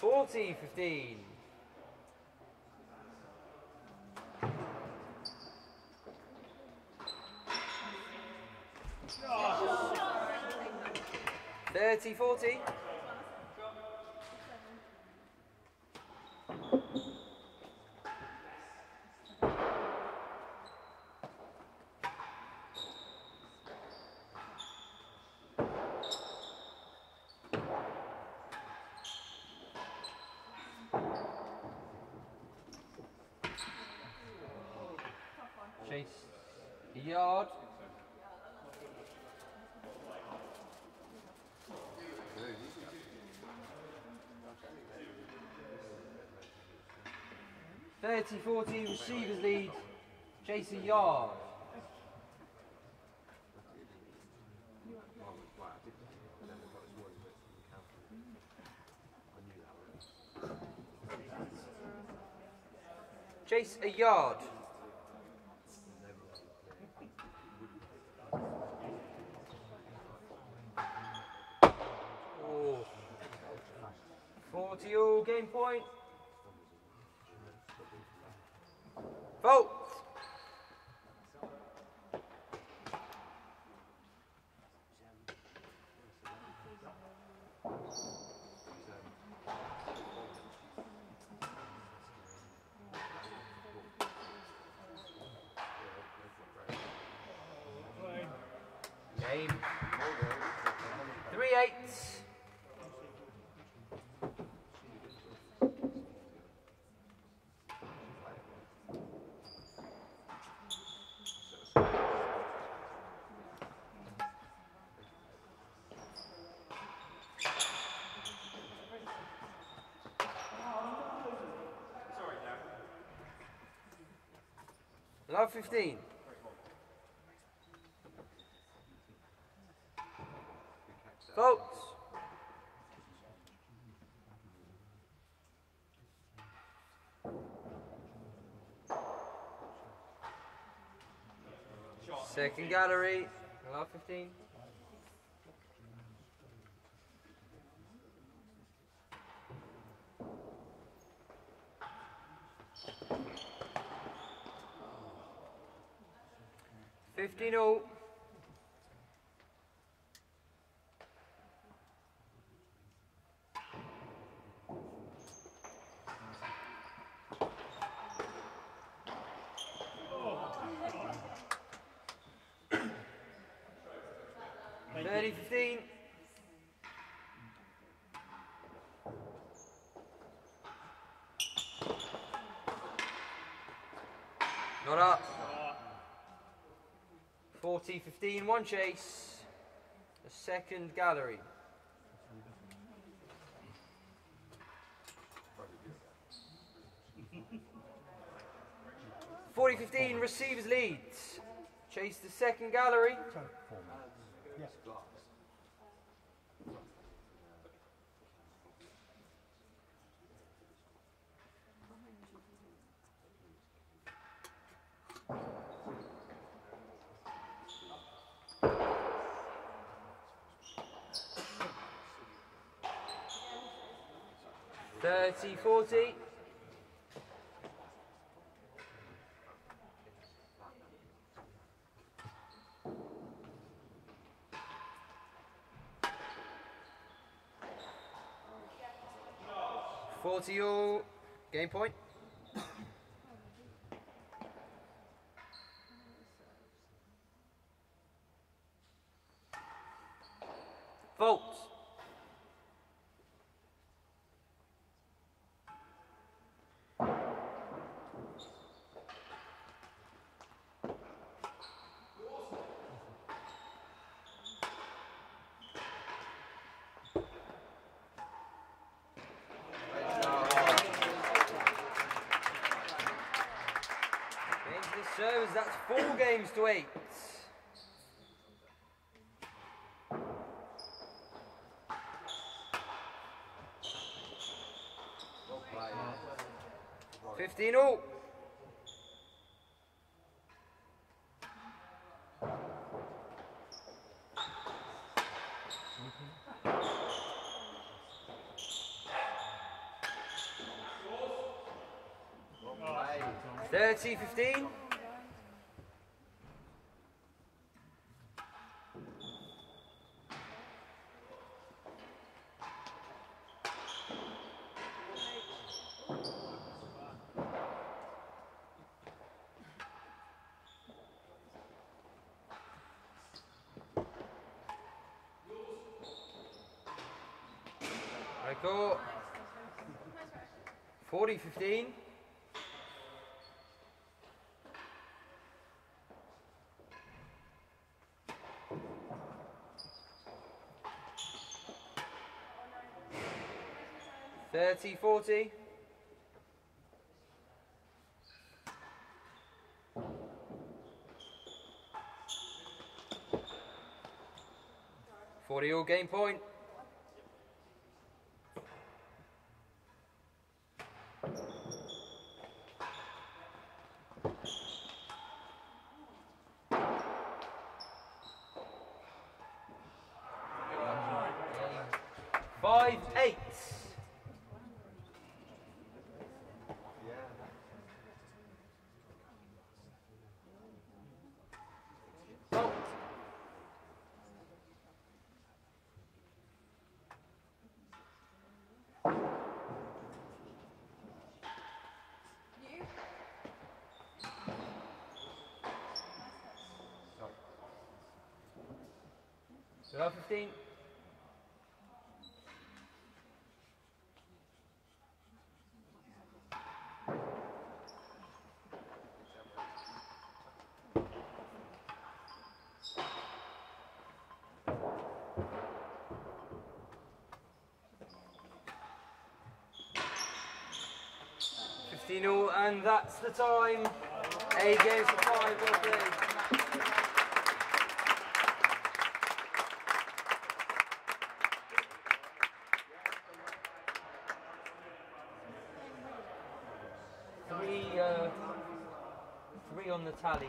40 15. Thirty, forty. Chase. A yard. Thirty forty receivers lead. Chase a yard. Chase a yard. 40 all, game point. Vote. Game. Three eights. Love 15. Votes. Second gallery. Love 15. Fifteen oh. all. Thirty fifteen. Not up. 40 15, one chase. The second gallery. Forty fifteen receivers leads. Chase the second gallery. Thirty forty. Forty all. Game point. that's four games to eight. Fifteen all. Thirty fifteen. 15. Record. 40 15. Thirty, forty. Forty all game point. Five, eight. Twelve, fifteen. Fifteen all, and that's the time. Eight games for five, well. Three, uh, three on the tally.